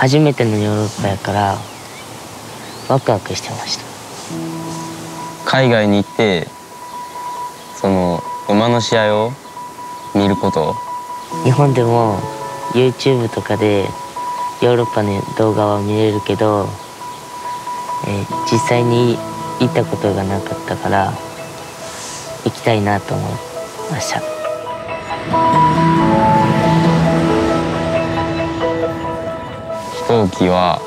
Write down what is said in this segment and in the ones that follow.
初めてのヨーロッパやからワクワクしてました。海外に行ってその馬の試合を見ること？日本でも YouTube とかでヨーロッパの動画は見れるけど、えー、実際に行ったことがなかったから行きたいなと思いました飛行機は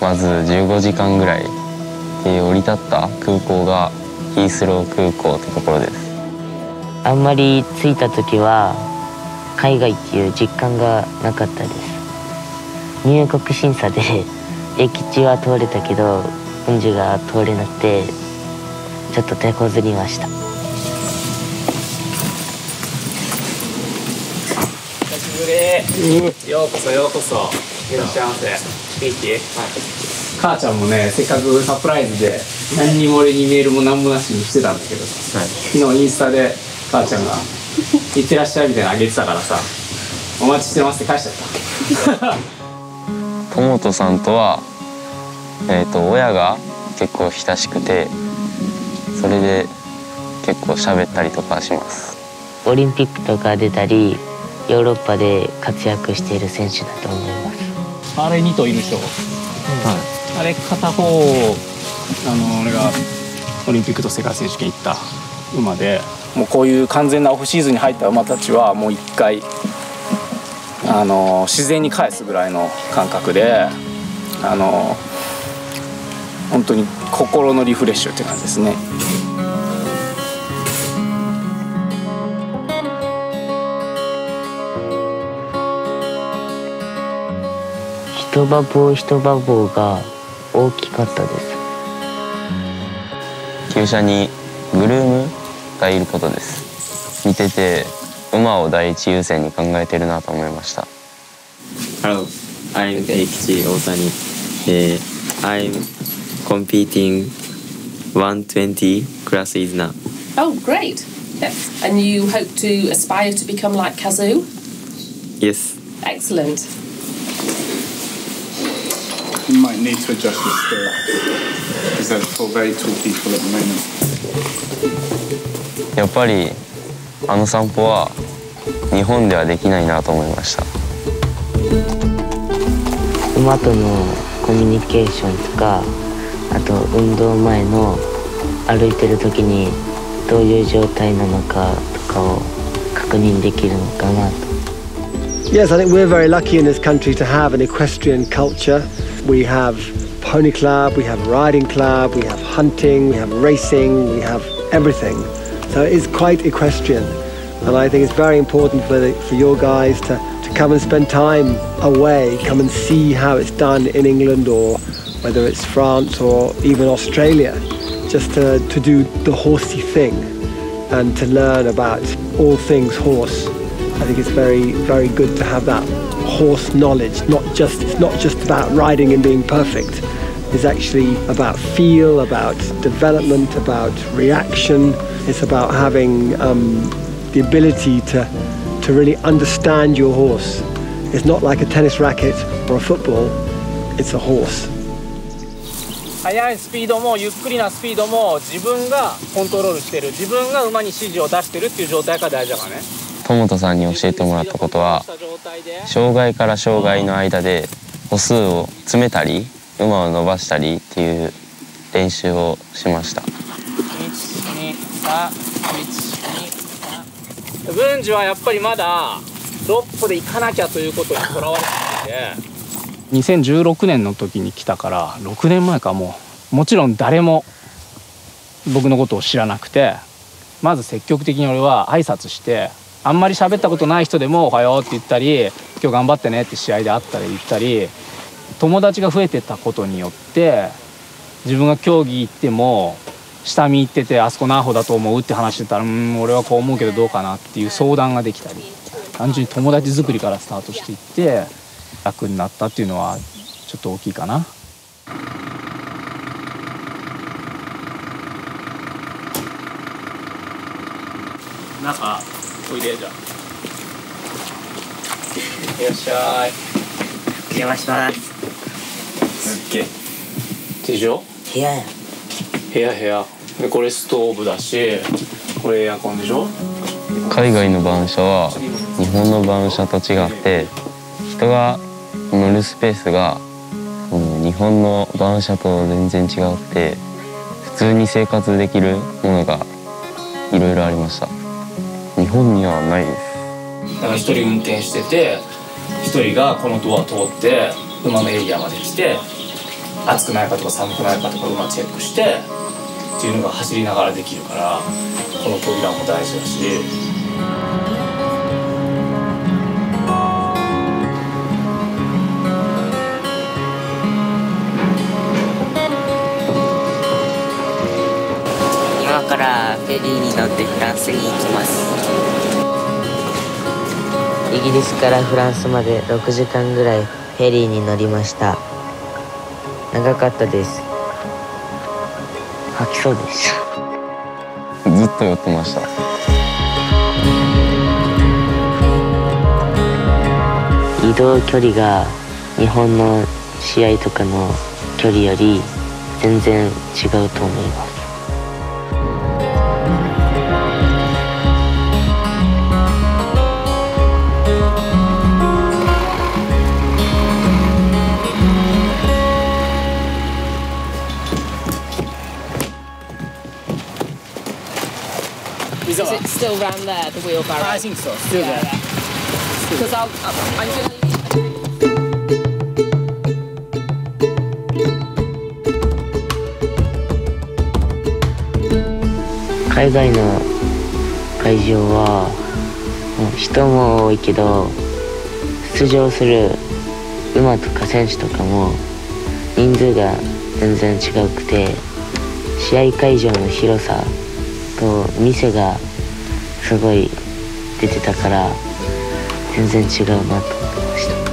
まず15時間ぐらいで降り立った空港がヒースロー空港ってところです。あんまり着いた時は海外っていう実感がなかったです。入国審査で 駅地は通れたけど運樹が通れなくてちょっと手こずりました。久しぶり。ようこそようこそいらっしゃいませ。元気、はい、母ちゃんもねせっかくサプライズで何にも俺にメールも何もなしにしてたんだけどさ、はい、昨日インスタで母ちゃんが「いってらっしゃい」みたいなのあげてたからさ「お待ちしてます」って返しちゃった。友人さんとはえっ、ー、と親が結構親しくてそれで結構喋ったりとかします。オリンピックとか出たりヨーロッパで活躍している選手だと思いますあれ2頭いるでしょ、うん、はい、あれ片方あの俺がオリンピックと世界選手権行った馬でもうこういう完全なオフシーズンに入った馬たちはもう1回あの自然に返すぐらいの感覚であの本当に心のリフレッシュって感じですね。一馬棒一馬棒が大きかったです厩舎にグルームがいることです見てて馬を第一優先に考えてるなと思いました Hello, I'm Eikichi Otani、uh, I'm competing 120 classes now Oh, great. Yes. And you hope to aspire to become like Kazoo? Yes. Excellent. You might need to adjust your stirrups because they're for very tall people at the moment. やっぱりあの散歩は日本ではできないなと思いました馬とのコミュニケーションとかあと運動前の歩いてる時にどういう状態なのかとかを確認できるのかなと Yes, I think we're very lucky in this country to have an equestrian culture. We have pony club, we have riding club, we have hunting, we have racing, we have everything. So it is quite equestrian. And I think it's very important for, the, for your guys to, to come and spend time away, come and see how it's done in England or whether it's France or even Australia, just to, to do the horsey thing and to learn about all things horse. I think it's very, very good to have that horse knowledge. Not just it's not just about riding and being perfect. It's actually about feel, about development, about reaction. It's about having um, the ability to to really understand your horse. It's not like a tennis racket or a football. It's a horse. 速いスピードもゆっくりなスピードも自分がコントロールしてる自分が馬に指示を出してるっていう状態が大事だからね 友人さんに教えてもらったことは障害から障害の間で歩数を詰めたり馬を伸ばしたりっていう練習をしました。文治はやっぱりまだ6歩で行かなきゃということにとらわれていて2016年の時に来たから6年前かもう。もちろん誰も僕のことを知らなくてまず積極的に俺は挨拶してあんまり喋ったことない人でも「おはよう」って言ったり「今日頑張ってね」って試合で会ったり言ったり友達が増えてたことによって自分が競技行っても下見行っててあそこ何歩だと思うって話してたらうん俺はこう思うけどどうかなっていう相談ができたり単純に友達作りからスタートしていって楽になったっていうのはちょっと大きいかな。中おいでじゃあいらっしゃい。お邪魔します。すっげえ。でしょ？部屋や部屋部屋。でこれストーブだしこれエアコンでしょ？海外の番車は日本の番車と違って人が乗るスペースがうん日本の番車と全然違って普通に生活できるものがいろいろありました。日本にはないです。だから一人運転してて一人がこのドア通って馬のエリアまで来て暑くないかとか寒くないかとか馬チェックしてっていうのが走りながらできるからこの扉も大事だし。からフェリーに乗ってフランスに行きます。イギリスからフランスまで6時間ぐらいフェリーに乗りました。長かったです。吐きそうでした。ずっと酔ってました。移動距離が日本の試合とかの距離より全然違うと思います Is it still round there, the wheelbarrow? I think so still Yeah, there Because I'll, I'm going to.「海外の会場は人も多いけど出場する馬とか選手とかも人数が全然違くて試合会場の広さと店がすごい出てたから全然違うなと思ってました。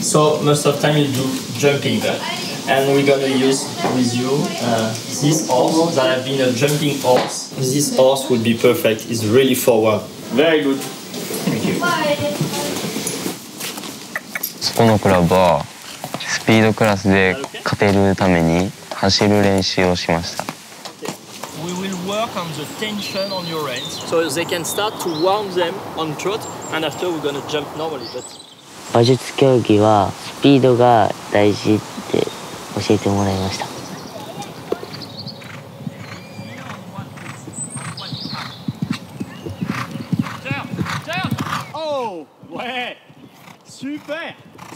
So most of the time you do jumping, and we're gonna use with you uh, this horse that have been a jumping horse. This horse would be perfect. It's really forward. Very good. Thank you. そこのクラブはスピードクラスで勝てるために走る練習をしました We will work on the tension on your reins, so they can start to warm them on trot, and after we're gonna jump normally. But 馬術競技はスピードが大事って教えてもらいました。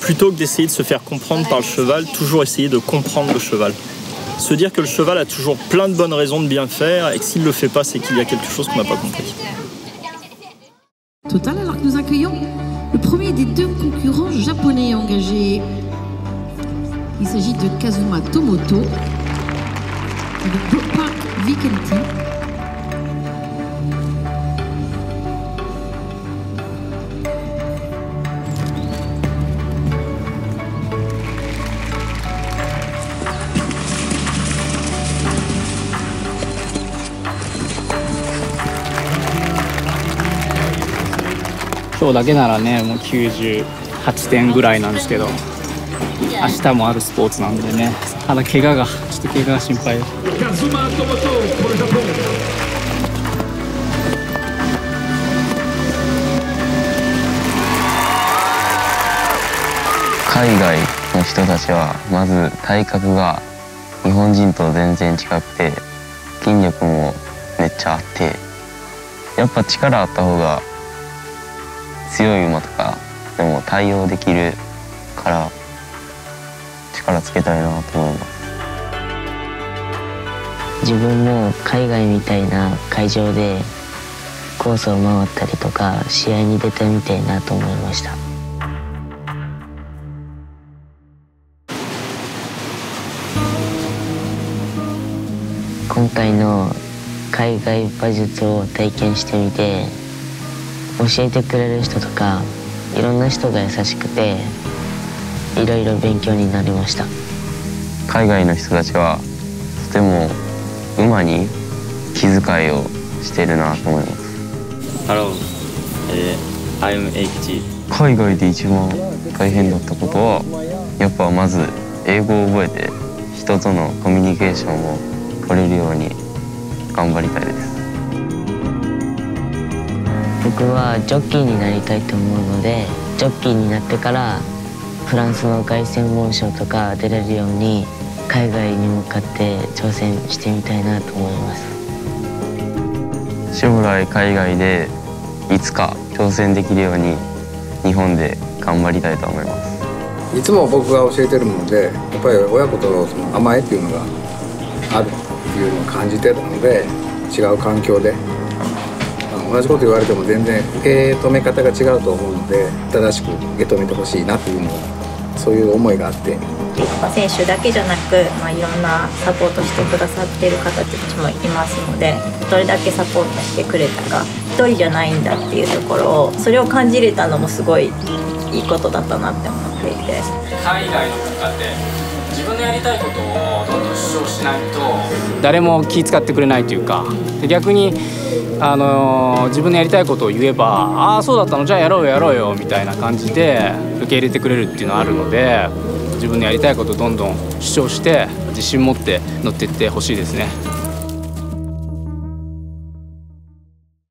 Plutôt que d'essayer de se faire comprendre par le cheval, toujours essayer de comprendre le cheval. Se dire que le cheval a toujours plein de bonnes raisons de bien faire et que s'il le fait pas, c'est qu'il y a quelque chose qu'on n'a pas compris. Total, alors que nous accueillons le premier des deux concurrents japonais engagés. Il s'agit de Kazuma Tomoto avec Brook Vikenti.「今日だけならねもう98点ぐらいなんですけど明日もあるスポーツなんでねただ怪我がちょっと怪我が心配。です海外の人たちはまず体格が日本人と全然違くて筋力もめっちゃあってやっぱ力あった方が強い馬とかでも対応できるから力つけたいなと思います自分も海外みたいな会場でコースを回ったりとか試合に出てみたいなと思いました。今回の海外馬術を体験してみて教えてくれる人とかいろんな人が優しくていろいろ勉強になりました。海外の人たちはとても馬に気遣いをしてるなと思います。Hello, えー、I'm 英吉海外で一番大変だったことはやっぱまず英語を覚えて人とのコミュニケーションを取れるように頑張りたいです僕はジョッキーになりたいと思うのでジョッキーになってからフランスの凱旋門賞とか出れるように海外に向かって挑戦してみたいなと思います。将来海外でいつか挑戦できるように日本で頑張りたいと思います。いつも僕が教えてるものでやっぱり親子とその甘えっていうのがあるっていうのを感じてたので違う環境で同じこと言われても全然受け止め方が違うと思うので正しく受け止めてほしいなっていうのをそういう思いがあって。選手だけじゃなく、まあ、いろんなサポートしてくださってる方たちもいますのでどれだけサポートしてくれたか一人じゃないんだっていうところをそれを感じれたのもすごいいいことだったなって思っていて。海外の方って。自分のやりたいことをどんどん主張しないと誰も気遣ってくれないというかで逆にあの自分のやりたいことを言えばああそうだったのじゃあやろうよやろうよみたいな感じで受け入れてくれるっていうのはあるので自分のやりたいことをどんどん主張して自信持って乗っていってほしいですね。